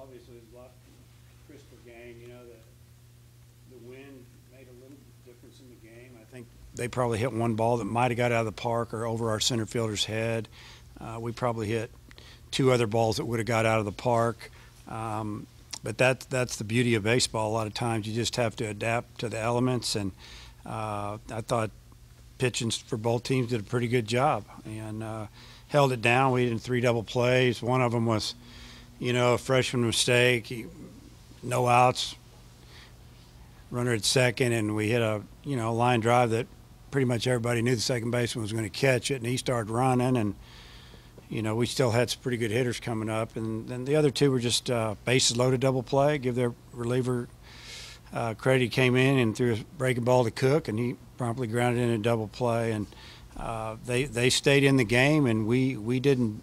obviously, a lot crisper game, you know, the, the wind made a little difference in the game. I think they probably hit one ball that might have got out of the park or over our center fielder's head. Uh, we probably hit two other balls that would have got out of the park. Um, but that, that's the beauty of baseball. A lot of times you just have to adapt to the elements. And uh, I thought pitching for both teams did a pretty good job and uh, held it down. We did three double plays. One of them was, you know, a freshman mistake. He, no outs, runner at second, and we hit a you know line drive that pretty much everybody knew the second baseman was going to catch it, and he started running, and you know we still had some pretty good hitters coming up, and then the other two were just uh, bases loaded double play. Give their reliever uh, credit. He came in and threw a breaking ball to Koch, and he promptly grounded in a double play, and uh, they they stayed in the game, and we we didn't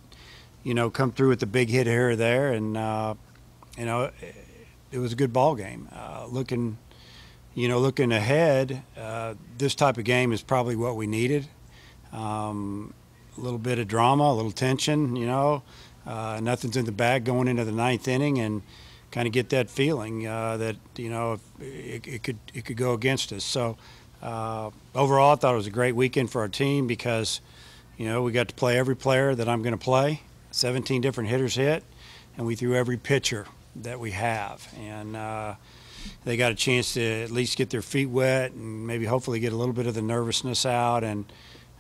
you know come through with the big hit here or there, and uh, you know it was a good ball game. Uh, looking, you know, looking ahead, uh, this type of game is probably what we needed. Um, a little bit of drama, a little tension, you know. Uh, nothing's in the bag going into the ninth inning, and kind of get that feeling uh, that you know it, it, could it could go against us. So uh, overall, I thought it was a great weekend for our team because you know we got to play every player that I'm going to play. 17 different hitters hit, and we threw every pitcher that we have. And uh, they got a chance to at least get their feet wet and maybe hopefully get a little bit of the nervousness out and,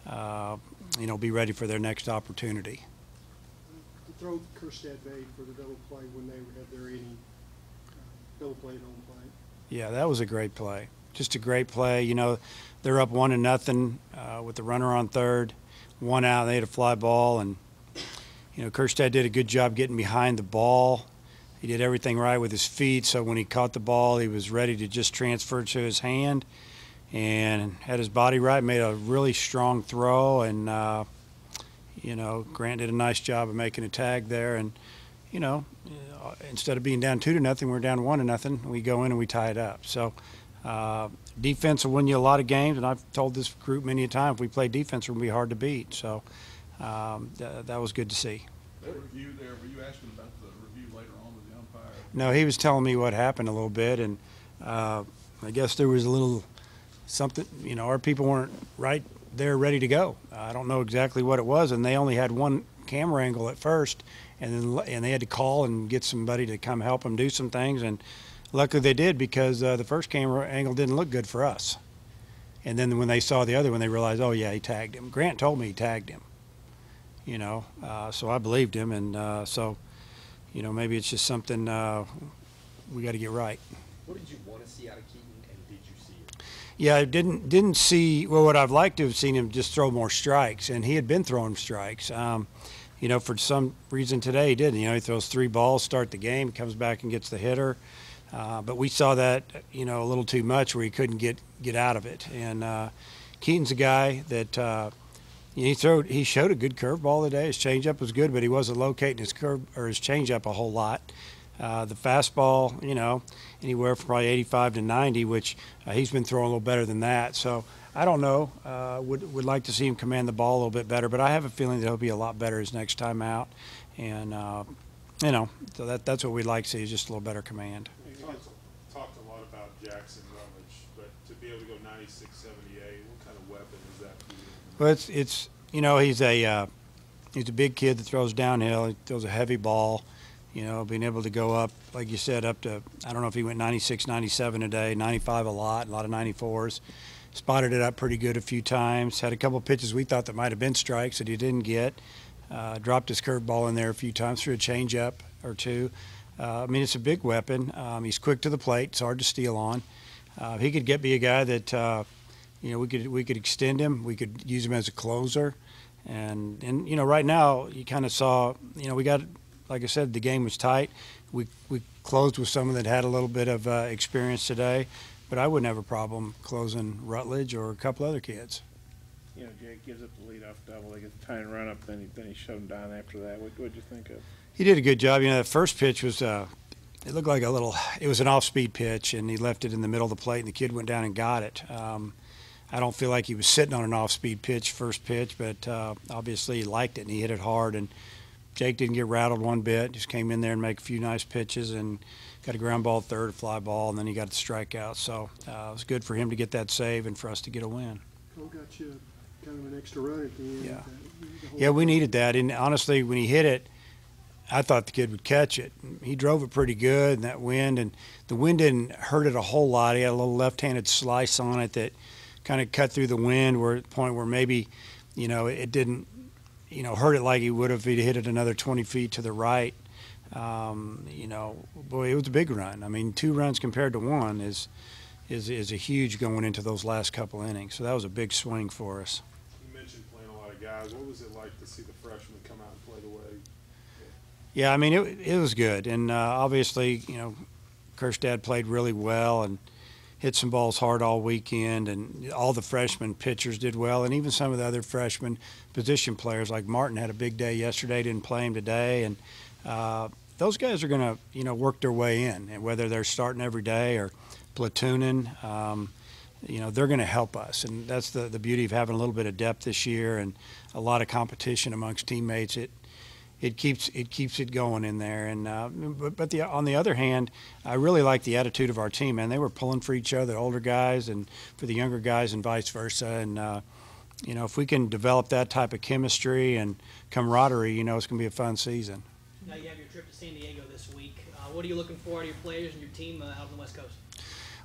uh, you know, be ready for their next opportunity. To throw Kjerstad Bay for the double play when they had their inning, uh, double play, home play. Yeah, that was a great play. Just a great play. You know, they're up one to nothing uh, with the runner on third, one out. They had a fly ball, and you know, Kjerstad did a good job getting behind the ball he did everything right with his feet. So when he caught the ball, he was ready to just transfer to his hand and had his body right, made a really strong throw. And, uh, you know, Grant did a nice job of making a tag there. And, you know, instead of being down two to nothing, we're down one to nothing. We go in and we tie it up. So, uh, defense will win you a lot of games, and I've told this group many a time if we play defense, to be hard to beat. So um, th- that was good to see. That review there, were you asking about the review later on with the umpire? No, he was telling me what happened a little bit, and uh, I guess there was a little something. You know, our people weren't right there, ready to go. I don't know exactly what it was, and they only had one camera angle at first, and then and they had to call and get somebody to come help them do some things, and luckily they did because uh, the first camera angle didn't look good for us. And then when they saw the other one, they realized, oh yeah, he tagged him. Grant told me he tagged him. You know, uh, so I believed him, and uh, so you know, maybe it's just something uh, we got to get right. What did you want to see out of Keaton, and did you see it? Yeah, I didn't didn't see. Well, what I'd like to have seen him just throw more strikes, and he had been throwing strikes. Um, you know, for some reason today he didn't. You know, he throws three balls, start the game, comes back and gets the hitter. Uh, but we saw that, you know, a little too much where he couldn't get get out of it. And uh, Keaton's a guy that uh, he threw. He showed a good curveball today. His changeup was good, but he wasn't locating his curve or his changeup a whole lot. Uh, the fastball, you know, anywhere from probably 85 to 90, which uh, he's been throwing a little better than that. So I don't know. Uh, would would like to see him command the ball a little bit better, but I have a feeling that he'll be a lot better his next time out. And uh, you know, so that that's what we'd like to see is just a little better command. Talked, a lot about Jackson Rutledge, but to be able to go 96, 78, what kind of weapon is that for you? Well, it's it's you know he's a uh, he's a big kid that throws downhill. He throws a heavy ball. You know, being able to go up, like you said, up to I don't know if he went 96, 97 a day, 95 a lot, a lot of 94s. Spotted it up pretty good a few times. Had a couple pitches we thought that might have been strikes that he didn't get. Uh, dropped his curveball in there a few times, threw a changeup or two. Uh, I mean, it's a big weapon. Um, he's quick to the plate. It's hard to steal on. Uh, he could get be a guy that uh, you know we could we could extend him. We could use him as a closer. And and you know right now you kind of saw you know we got like I said the game was tight. We we closed with someone that had a little bit of uh, experience today, but I wouldn't have a problem closing Rutledge or a couple other kids. you know, Jake gives up the leadoff double, they get the tying run up, then he, then he shut him down after that. What, what'd you think of? He did a good job. You know, the first pitch was, uh, it looked like a little, it was an off speed pitch, and he left it in the middle of the plate, and the kid went down and got it. Um, I don't feel like he was sitting on an off speed pitch first pitch, but uh, obviously he liked it and he hit it hard. And Jake didn't get rattled one bit. Just came in there and make a few nice pitches and got a ground ball third, a fly ball, and then he got the strikeout. So uh, it was good for him to get that save and for us to get a win. Cole got you kind of an extra run at the end. Yeah. the Yeah, we needed that. And honestly, when he hit it, I thought the kid would catch it. He drove it pretty good in that wind, and the wind didn't hurt it a whole lot. He had a little left-handed slice on it that kind of cut through the wind, where at the point where maybe, you know, it didn't, you know, hurt it like he would have if he'd hit it another 20 feet to the right. Um, you know, boy, it was a big run. I mean, two runs compared to one is is is a huge going into those last couple innings. So that was a big swing for us. You mentioned playing a lot of guys. What was it like to see the freshmen come out and play the way? Yeah, I mean it. It was good, and uh, obviously, you know, Kjerstad played really well and hit some balls hard all weekend, and all the freshman pitchers did well, and even some of the other freshman position players like Martin had a big day yesterday, didn't play him today, and uh, those guys are going to, you know, work their way in, and whether they're starting every day or platooning. Um, you know they're going to help us, and that's the the beauty of having a little bit of depth this year and a lot of competition amongst teammates. It it keeps it keeps it going in there. And uh, but but the on the other hand, I really like the attitude of our team. Man, they were pulling for each other, older guys, and for the younger guys, and vice versa. And uh, you know, if we can develop that type of chemistry and camaraderie, you know, it's going to be a fun season. Now you have your trip to San Diego this week. Uh, what are you looking for out of your players and your team uh, out on the West Coast?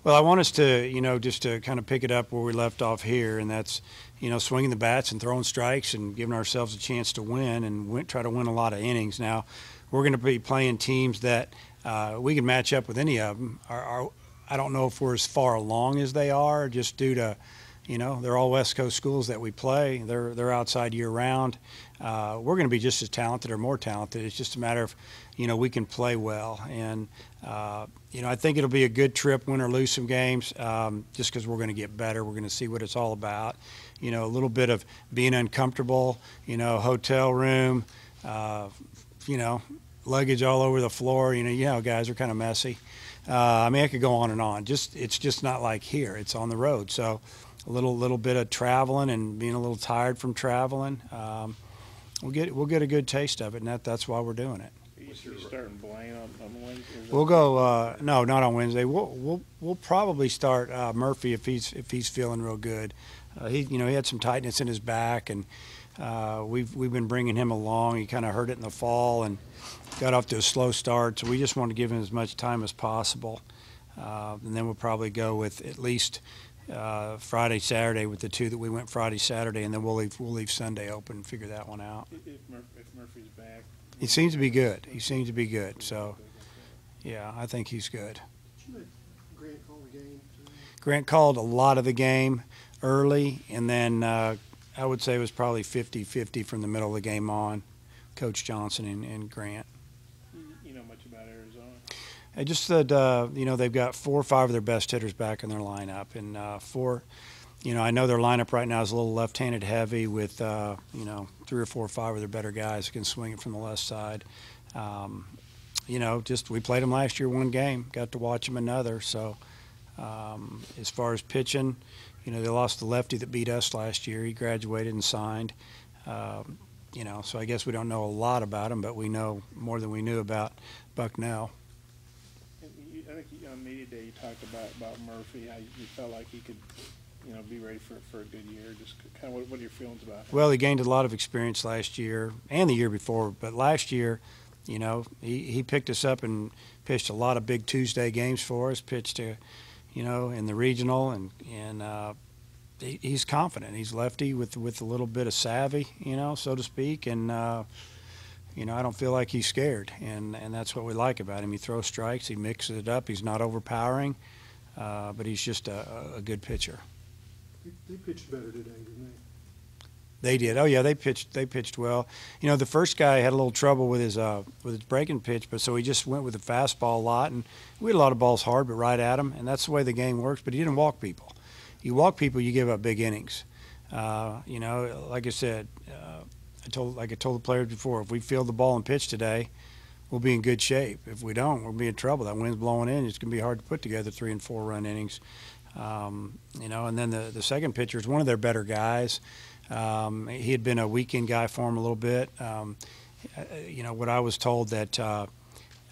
Well, I want us to, you know, just to kind of pick it up where we left off here, and that's, you know, swinging the bats and throwing strikes and giving ourselves a chance to win and win, try to win a lot of innings. Now, we're going to be playing teams that uh, we can match up with any of them. Our, our, I don't know if we're as far along as they are, just due to, you know, they're all West Coast schools that we play. They're they're outside year round. Uh, we're going to be just as talented or more talented. It's just a matter of, you know, we can play well and. Uh, you know, I think it'll be a good trip, win or lose some games, um, just because we're going to get better. We're going to see what it's all about. You know, a little bit of being uncomfortable, you know, hotel room, uh, you know, luggage all over the floor. You know, you know, guys are kind of messy. Uh, I mean, I could go on and on. Just it's just not like here. It's on the road, so a little little bit of traveling and being a little tired from traveling. Um, we'll get we'll get a good taste of it, and that that's why we're doing it. You you starting Blaine on, on Wednesday? We'll go. Uh, no, not on Wednesday. We'll we'll we'll probably start uh, Murphy if he's if he's feeling real good. Uh, he you know he had some tightness in his back, and uh, we've we've been bringing him along. He kind of hurt it in the fall and got off to a slow start. So we just want to give him as much time as possible, uh, and then we'll probably go with at least. Uh, Friday, Saturday with the two that we went Friday, Saturday, and then we'll leave we'll leave Sunday open and figure that one out. If Mur- if Murphy's back. He seems to be good. He seems to be good. So, yeah, I think he's good. Did you let Grant call the game? Grant called a lot of the game early, and then uh, I would say it was probably 50 50 from the middle of the game on, Coach Johnson and, and Grant. You- You know much about Arizona? I just said, uh, you know, they've got four or five of their best hitters back in their lineup, and uh, four, you know, I know their lineup right now is a little left-handed heavy with, uh, you know, three or four or five of their better guys who can swing it from the left side. Um, you know, just we played them last year one game, got to watch them another. So, um, as far as pitching, you know, they lost the lefty that beat us last year. He graduated and signed. Um, you know, so I guess we don't know a lot about him, but we know more than we knew about Bucknell. Think you- on media day, you talked about, about Murphy, how you felt like he could, you know, be ready for, for a good year. Just kind of, what, what are your feelings about him? Well, he gained a lot of experience last year and the year before, but last year, you know, he, he picked us up and pitched a lot of big Tuesday games for us. Pitched to, you know, in the regional, and and uh, he, he's confident. He's lefty with with a little bit of savvy, you know, so to speak, and. Uh, you know, I don't feel like he's scared, and, and that's what we like about him. He throws strikes, he mixes it up. He's not overpowering, uh, but he's just a, a good pitcher. They- pitched better today, didn't They They did. Oh yeah, they pitched. They pitched well. You know, the first guy had a little trouble with his uh, with his breaking pitch, but so he just went with the fastball a lot, and we had a lot of balls hard, but right at him, and that's the way the game works. But he didn't walk people. You walk people, you give up big innings. Uh, you know, like I said, uh, I told like I told the players before, if we field the ball and pitch today, we'll be in good shape. If we don't, we'll be in trouble. That wind's blowing in. It's going to be hard to put together three and four run innings. Um, you know, and then the the second pitcher is one of their better guys. Um, he had been a weekend guy for him a little bit. Um, uh, you know, what I was told that uh,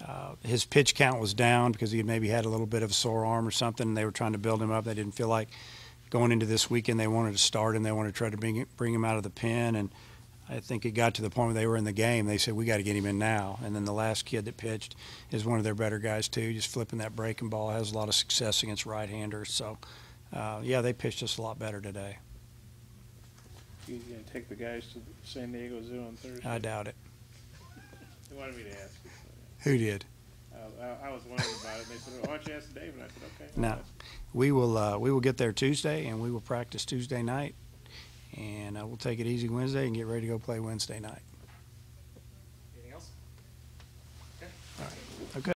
uh, his pitch count was down because he maybe had a little bit of a sore arm or something. And they were trying to build him up. They didn't feel like going into this weekend they wanted to start him. They wanted to try to bring bring him out of the pen. And I think it got to the point where they were in the game. They said we got to get him in now. And then the last kid that pitched is one of their better guys too. Just flipping that breaking ball has a lot of success against right-handers. So uh, yeah, they pitched us a lot better today. You gonna take the guys to San Diego Zoo on Thursday? I doubt it. They wanted me to ask you. Who did? uh, I, I was wondering about it, they said, well, why don't you ask Dave? And I said, okay. No. We will uh, we will get there Tuesday and we will practice Tuesday night, and uh, we'll take it easy Wednesday and get ready to go play Wednesday night. Anything else? Okay. All right. Okay.